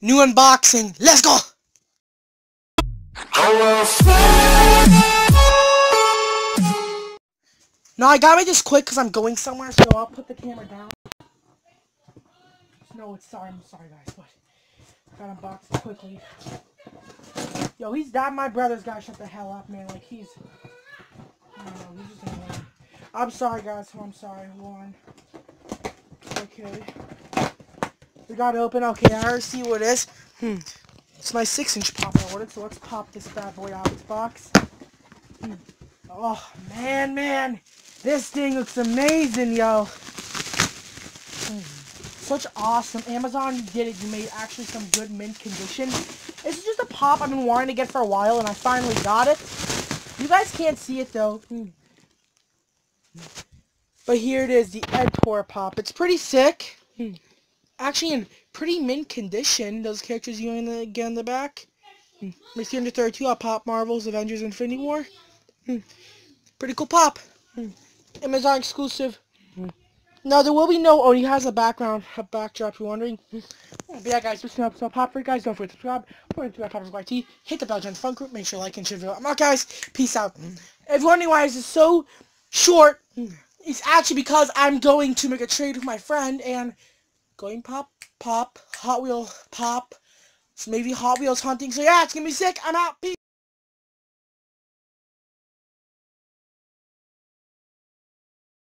New unboxing. Let's go. No, I gotta make this quick because I'm going somewhere, so I'll put the camera down. No, it's sorry, I'm sorry guys, but I gotta unbox it quickly. Yo, he's that my brother's gotta shut the hell up, man. Like he's I don't know, he's just annoying. I'm sorry guys, I'm sorry, hold on. Okay. We got it open. Okay, I already see what it is. Hmm. It's my six inch pop I ordered, so let's pop this bad boy out of its box. Hmm. Oh man, man. This thing looks amazing, yo. Hmm. Such awesome. Amazon you did it. You made actually some good mint condition. This is just a pop I've been wanting to get for a while, and I finally got it. You guys can't see it, though. Hmm. But here it is, the Edtor pop. It's pretty sick. Actually, in pretty mint condition. Those characters you want to get on the back. Hmm. 332, I'll pop Marvel's Avengers Infinity War. Hmm. Pretty cool pop. Hmm. Amazon exclusive. No, there will be no. Oh, he has a background, a backdrop. You're wondering. But yeah, guys, this is an pop for you guys. Don't forget to subscribe. Point to Pop YT. Hit the bell the Funko group. Make sure to like and share the video. I'm out, guys. Peace out. If you're wondering why this is so short, it's actually because I'm going to make a trade with my friend and going pop, pop, Hot Wheel pop, maybe Hot Wheels hunting. So yeah, it's gonna be sick. I'm out. Peace.